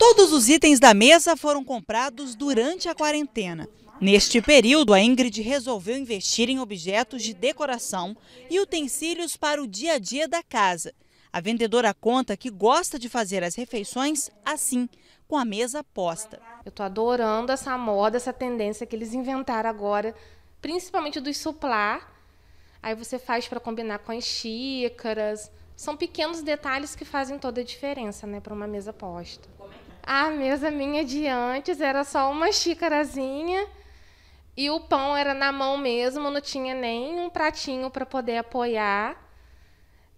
Todos os itens da mesa foram comprados durante a quarentena. Neste período, a Ingrid resolveu investir em objetos de decoração e utensílios para o dia a dia da casa. A vendedora conta que gosta de fazer as refeições assim, com a mesa posta. Eu estou adorando essa moda, essa tendência que eles inventaram agora, principalmente dos suplar. Aí você faz para combinar com as xícaras. São pequenos detalhes que fazem toda a diferença, né, para uma mesa posta. A mesa minha de antes era só uma xícarazinha e o pão era na mão mesmo, não tinha nem um pratinho para poder apoiar.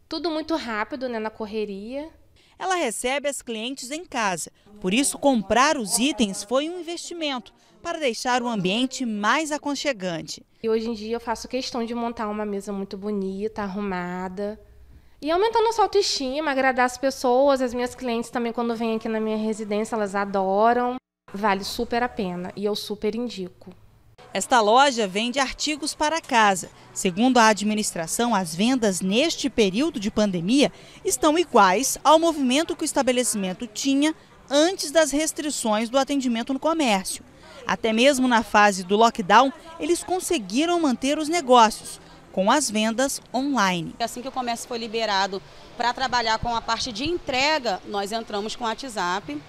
Tudo muito rápido, né, na correria. Ela recebe as clientes em casa, por isso comprar os itens foi um investimento para deixar o ambiente mais aconchegante. E hoje em dia eu faço questão de montar uma mesa muito bonita, arrumada. E aumentando a sua autoestima, agradar as pessoas, as minhas clientes também, quando vêm aqui na minha residência, elas adoram. Vale super a pena e eu super indico. Esta loja vende artigos para casa. Segundo a administração, as vendas neste período de pandemia estão iguais ao movimento que o estabelecimento tinha antes das restrições do atendimento no comércio. Até mesmo na fase do lockdown, eles conseguiram manter os negócios, com as vendas online. Assim que o comércio foi liberado para trabalhar com a parte de entrega, nós entramos com o WhatsApp.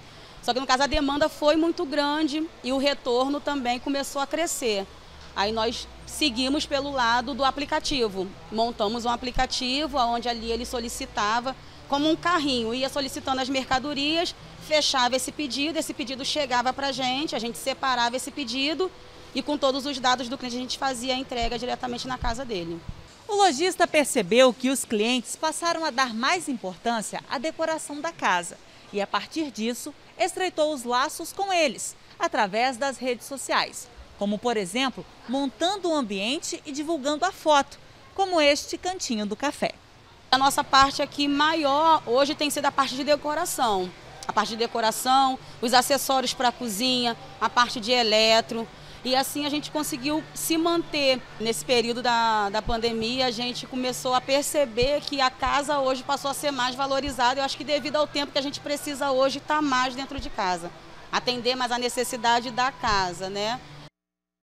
Só que no caso a demanda foi muito grande e o retorno também começou a crescer. Aí nós seguimos pelo lado do aplicativo. Montamos um aplicativo onde ali ele solicitava como um carrinho, ia solicitando as mercadorias, fechava esse pedido, esse pedido chegava para a gente, a gente separava esse pedido e com todos os dados do cliente a gente fazia a entrega diretamente na casa dele. O lojista percebeu que os clientes passaram a dar mais importância à decoração da casa e, a partir disso, estreitou os laços com eles, através das redes sociais, como, por exemplo, montando o ambiente e divulgando a foto, como este cantinho do café. A nossa parte aqui maior hoje tem sido a parte de decoração. A parte de decoração, os acessórios para a cozinha, a parte de eletro, e assim a gente conseguiu se manter. Nesse período da, da pandemia, a gente começou a perceber que a casa hoje passou a ser mais valorizada. Eu acho que devido ao tempo que a gente precisa hoje estar tá mais dentro de casa. Atender mais a necessidade da casa, né?